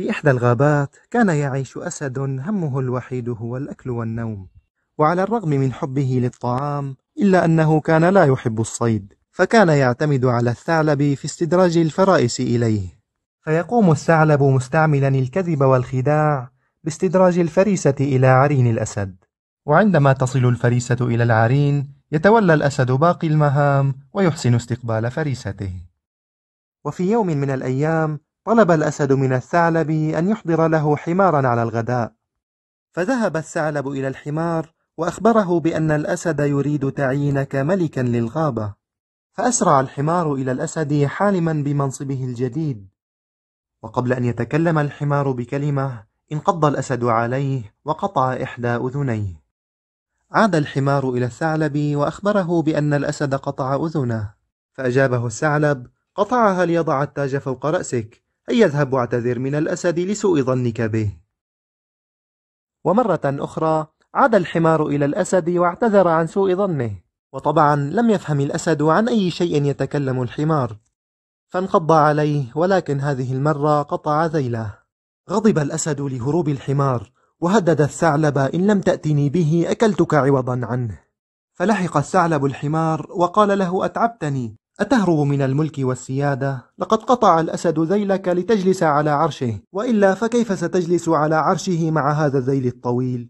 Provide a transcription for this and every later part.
في إحدى الغابات كان يعيش أسد همه الوحيد هو الأكل والنوم. وعلى الرغم من حبه للطعام إلا أنه كان لا يحب الصيد فكان يعتمد على الثعلب في استدراج الفرائس إليه. فيقوم الثعلب مستعملا الكذب والخداع باستدراج الفريسة إلى عرين الأسد. وعندما تصل الفريسة إلى العرين يتولى الأسد باقي المهام ويحسن استقبال فريسته. وفي يوم من الأيام طلب الأسد من الثعلب أن يحضر له حمارا على الغداء. فذهب الثعلب إلى الحمار وأخبره بأن الأسد يريد تعيينك ملكا للغابة. فأسرع الحمار إلى الأسد حالما بمنصبه الجديد. وقبل أن يتكلم الحمار بكلمة انقض الأسد عليه وقطع إحدى أذنيه. عاد الحمار إلى الثعلب وأخبره بأن الأسد قطع أذنه. فأجابه الثعلب قطعها ليضع التاج فوق رأسك هيا اذهب واعتذر من الأسد لسوء ظنك به. ومرة أخرى عاد الحمار إلى الأسد واعتذر عن سوء ظنه وطبعا لم يفهم الأسد عن أي شيء يتكلم الحمار. فانقض عليه ولكن هذه المرة قطع ذيله. غضب الأسد لهروب الحمار وهدد الثعلب إن لم تأتني به أكلتك عوضا عنه. فلحق الثعلب الحمار وقال له أتعبتني. أتهرب من الملك والسيادة؟ لقد قطع الأسد ذيلك لتجلس على عرشه وإلا فكيف ستجلس على عرشه مع هذا الذيل الطويل؟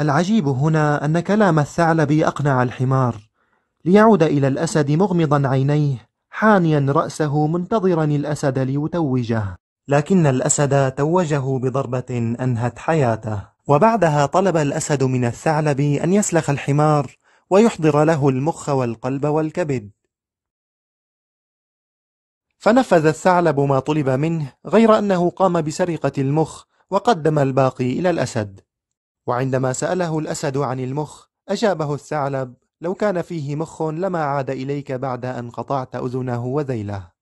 العجيب هنا أن كلام الثعلب أقنع الحمار ليعود إلى الأسد مغمضا عينيه حانيا رأسه منتظرا الأسد ليتوجه لكن الأسد توجه بضربة أنهت حياته وبعدها طلب الأسد من الثعلب أن يسلخ الحمار ويحضر له المخ والقلب والكبد. فنفذ الثعلب ما طلب منه غير أنه قام بسرقة المخ وقدم الباقي إلى الأسد. وعندما سأله الأسد عن المخ أجابه الثعلب لو كان فيه مخ لما عاد إليك بعد أن قطعت أذنه وذيله.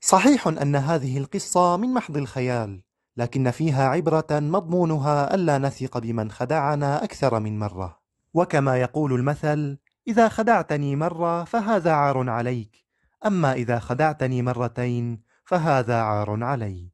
صحيح أن هذه القصة من محض الخيال. لكن فيها عبرة مضمونها ألا نثق بمن خدعنا أكثر من مرة. وكما يقول المثل إذا خدعتني مرة فهذا عار عليك أما إذا خدعتني مرتين فهذا عار علي